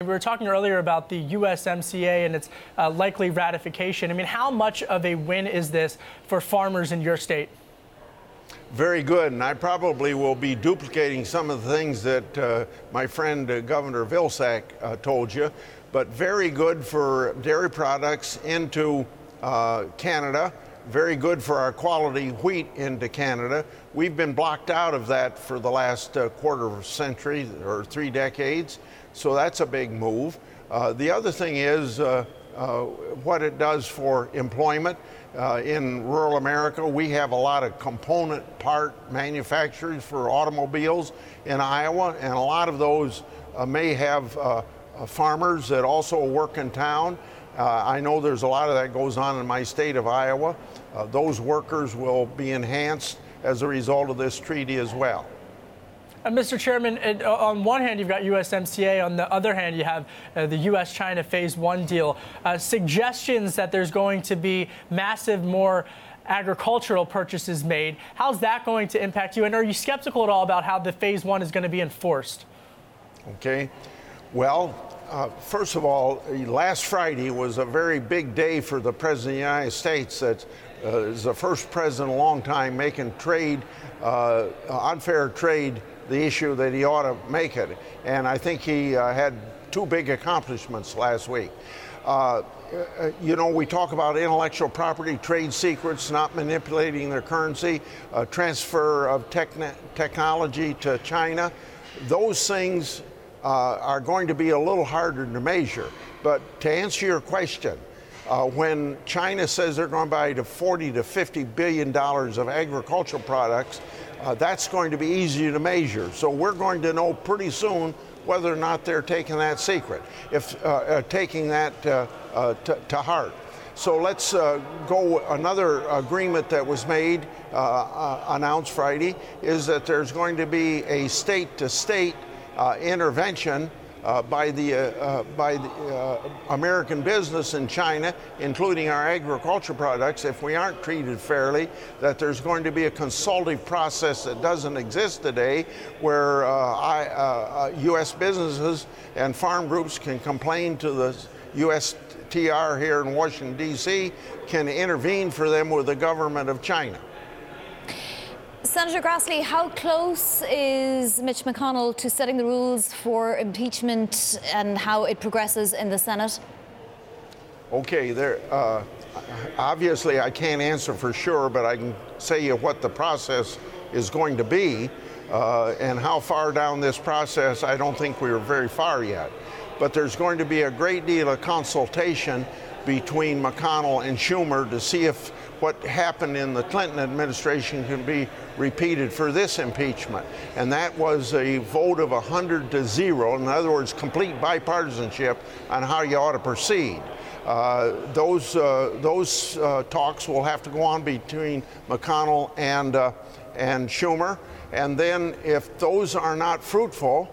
We were talking earlier about the USMCA and its uh, likely ratification. I mean, how much of a win is this for farmers in your state? Very good, and I probably will be duplicating some of the things that uh, my friend uh, Governor Vilsack uh, told you, but very good for dairy products into uh, Canada, very good for our quality wheat into Canada. We've been blocked out of that for the last uh, quarter of a century or three decades. So that's a big move. Uh, the other thing is uh, uh, what it does for employment. Uh, in rural America, we have a lot of component part manufacturers for automobiles in Iowa, and a lot of those uh, may have farmers that also work in town. I know there's a lot of that goes on in my state of Iowa. those workers will be enhanced as a result of this treaty as well. Uh, Mr. Chairman, it, uh, on one hand, you've got USMCA. On the other hand, you have uh, the U.S. China Phase 1 deal. Uh, suggestions that there's going to be massive more agricultural purchases made. How's that going to impact you? And are you skeptical at all about how the Phase 1 is going to be enforced? Okay. Well, uh, first of all, last Friday was a very big day for the President of the United States. That uh, is the first president in a long time making trade, uh, unfair trade the issue that he ought to make it. And I think he uh, had two big accomplishments last week. Uh, you know, we talk about intellectual property, trade secrets, not manipulating their currency, transfer of techn- technology to China. Those things uh, are going to be a little harder to measure. But to answer your question, uh, when China says they're going to buy to 40 to 50 billion dollars of agricultural products, uh, that's going to be easy to measure. So we're going to know pretty soon whether or not they're taking that secret, if uh, uh taking that uh, to, to heart. So let's uh, go. Another agreement that was made, uh, uh, announced Friday, is that there's going to be a state to state intervention uh, by the, uh, uh, by the uh, American business in China, including our agriculture products, if we aren't treated fairly, that there's going to be a consultative process that doesn't exist today where I, U.S. businesses and farm groups can complain to the USTR here in Washington, D.C., can intervene for them with the government of China. Senator Grassley, how close is Mitch McConnell to setting the rules for impeachment and how it progresses in the Senate? Okay, there. Uh, obviously, I can't answer for sure, but I can say you what the process is going to be, uh, and how far down this process. I don't think we are very far yet, but there's going to be a great deal of consultation between McConnell and Schumer to see if what happened in the Clinton administration can be repeated for this impeachment. And that was a vote of 100 to 0. In other words, complete bipartisanship on how you ought to proceed. Uh, those uh, those uh, talks will have to go on between McConnell and uh, and Schumer, and then if those are not fruitful,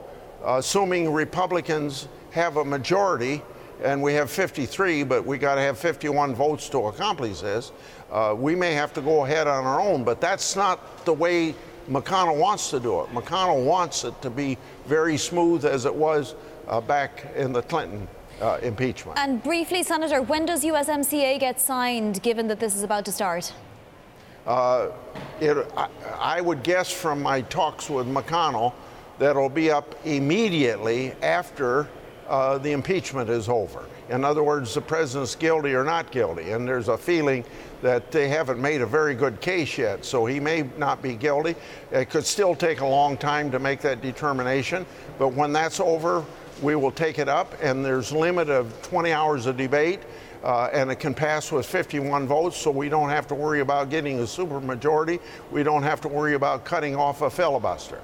assuming Republicans have a majority, and we have 53, but we got to have 51 votes to accomplish this. Uh, we may have to go ahead on our own, but that's not the way McConnell wants to do it. McConnell wants it to be very smooth as it was uh, back in the Clinton uh, impeachment. And briefly, Senator, when does USMCA get signed, given that this is about to start? Uh, it, I, I would guess from my talks with McConnell that it'll be up immediately after uh, the impeachment is over. In other words, the president's guilty or not guilty. And there's a feeling that they haven't made a very good case yet. So he may not be guilty. It could still take a long time to make that determination. But when that's over, we will take it up. And there's a limit of 20 hours of debate. Uh, and it can pass with 51 votes, so we don't have to worry about getting a supermajority. We don't have to worry about cutting off a filibuster.